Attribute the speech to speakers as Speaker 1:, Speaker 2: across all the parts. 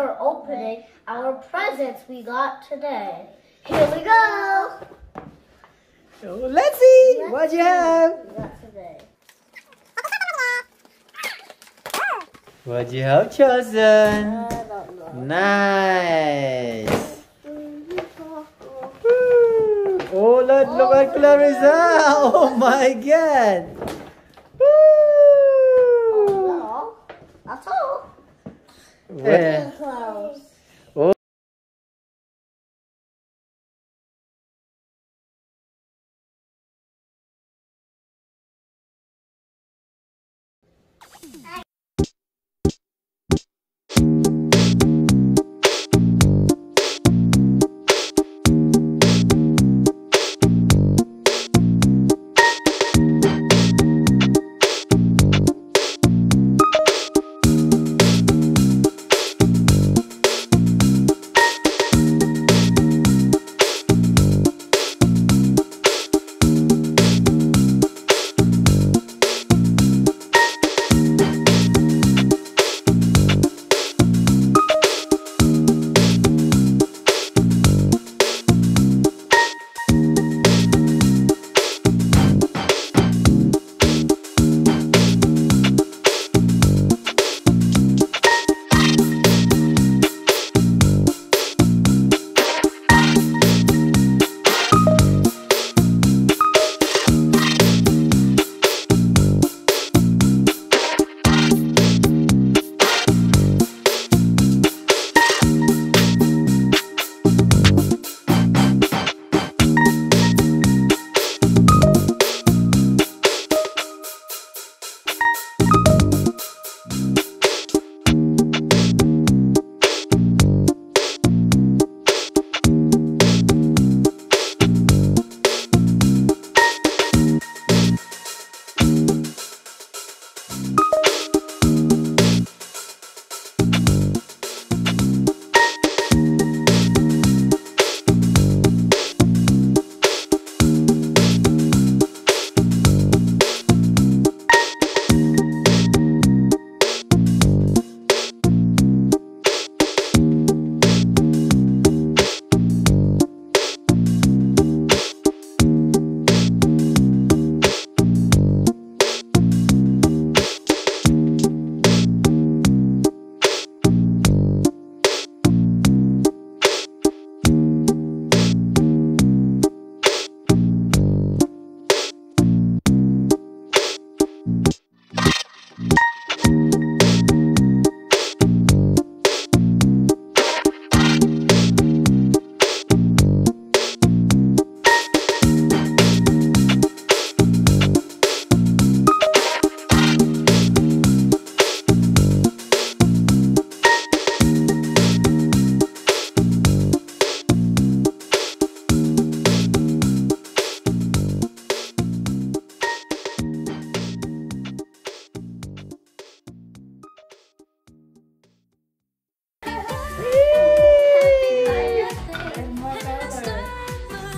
Speaker 1: are opening our presents we got today. Here we go.
Speaker 2: Oh, let's see. What you have?
Speaker 1: We got today.
Speaker 2: What you have chosen?
Speaker 1: I don't know.
Speaker 2: Nice. Mm-hmm. Oh, look, look at Clarissa. Oh my god.
Speaker 1: え。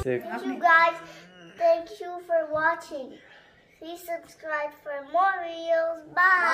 Speaker 2: Sick.
Speaker 1: You guys, thank you for watching. Please subscribe for more videos. Bye.